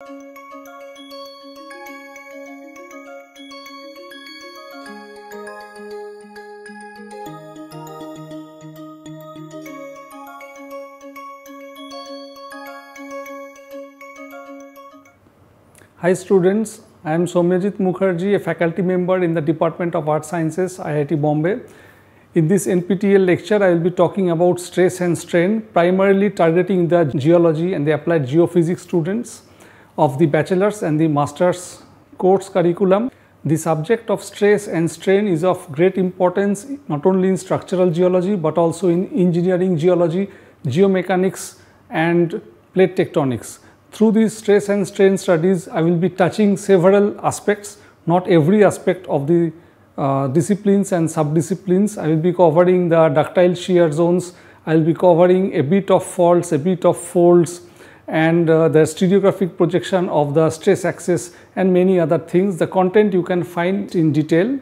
Hi students, I am Soumyajit Mukherjee, a faculty member in the Department of Earth Sciences, IIT Bombay. In this NPTEL lecture, I will be talking about stress and strain, primarily targeting the geology and the applied geophysics students of the bachelor's and the master's course curriculum. The subject of stress and strain is of great importance not only in structural geology but also in engineering geology, geomechanics and plate tectonics. Through these stress and strain studies, I will be touching several aspects, not every aspect of the uh, disciplines and subdisciplines. I will be covering the ductile shear zones, I will be covering a bit of faults, a bit of folds and uh, the stereographic projection of the stress axis and many other things. The content you can find in detail.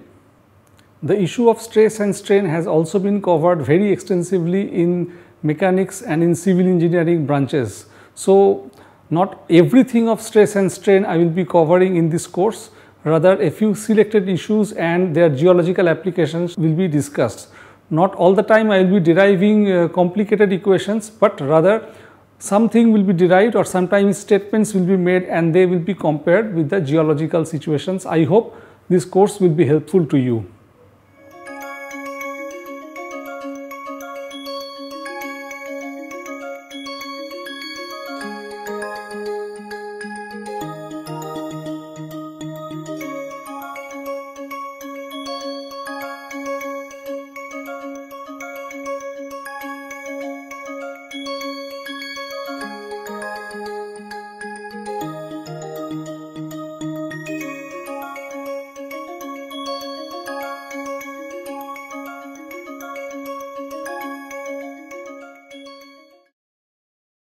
The issue of stress and strain has also been covered very extensively in mechanics and in civil engineering branches. So, not everything of stress and strain I will be covering in this course rather a few selected issues and their geological applications will be discussed. Not all the time I will be deriving uh, complicated equations, but rather something will be derived or sometimes statements will be made and they will be compared with the geological situations. I hope this course will be helpful to you.